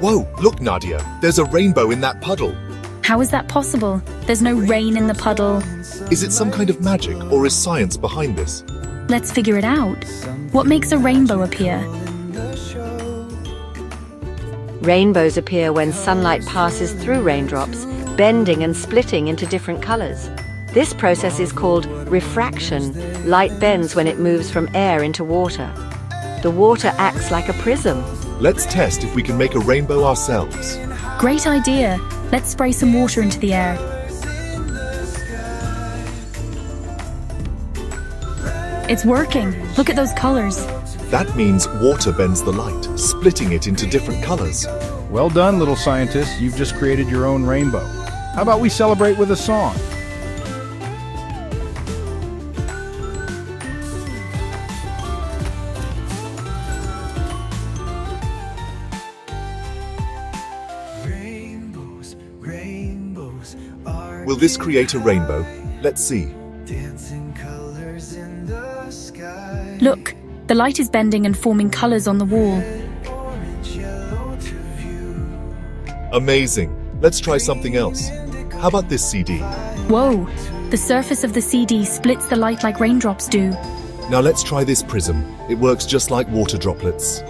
Whoa, look, Nadia. There's a rainbow in that puddle. How is that possible? There's no rain in the puddle. Is it some kind of magic or is science behind this? Let's figure it out. What makes a rainbow appear? Rainbows appear when sunlight passes through raindrops, bending and splitting into different colors. This process is called refraction. Light bends when it moves from air into water. The water acts like a prism. Let's test if we can make a rainbow ourselves. Great idea. Let's spray some water into the air. It's working. Look at those colors. That means water bends the light, splitting it into different colors. Well done, little scientist. You've just created your own rainbow. How about we celebrate with a song? Will this create a rainbow? Let's see. dancing colors in the sky. Look, the light is bending and forming colors on the wall. Orange, yellow to view. Amazing. Let's try something else. How about this CD? Whoa! The surface of the CD splits the light like raindrops do. Now let's try this prism. It works just like water droplets.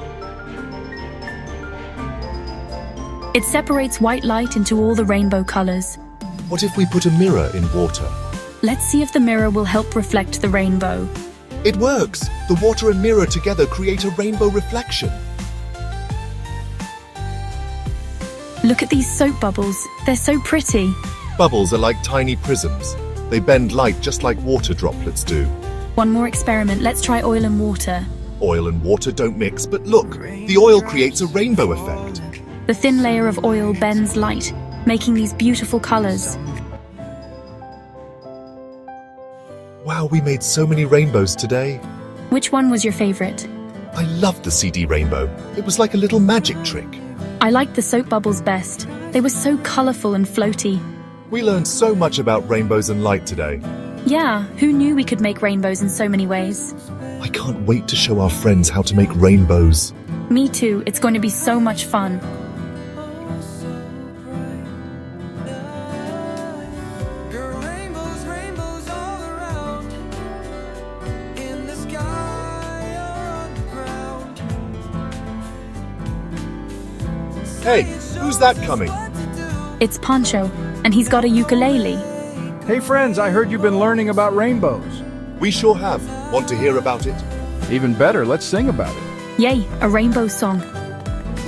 It separates white light into all the rainbow colors. What if we put a mirror in water? Let's see if the mirror will help reflect the rainbow. It works! The water and mirror together create a rainbow reflection. Look at these soap bubbles. They're so pretty. Bubbles are like tiny prisms. They bend light just like water droplets do. One more experiment. Let's try oil and water. Oil and water don't mix, but look, the oil creates a rainbow effect. The thin layer of oil bends light, making these beautiful colors. Wow, we made so many rainbows today. Which one was your favorite? I loved the CD rainbow. It was like a little magic trick. I liked the soap bubbles best. They were so colorful and floaty. We learned so much about rainbows and light today. Yeah, who knew we could make rainbows in so many ways? I can't wait to show our friends how to make rainbows. Me too, it's going to be so much fun. Hey, who's that coming? It's Pancho, and he's got a ukulele. Hey friends, I heard you've been learning about rainbows. We sure have. Want to hear about it? Even better, let's sing about it. Yay, a rainbow song.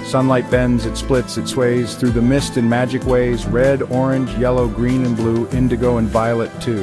Sunlight bends, it splits, it sways through the mist in magic ways red, orange, yellow, green, and blue, indigo, and violet too.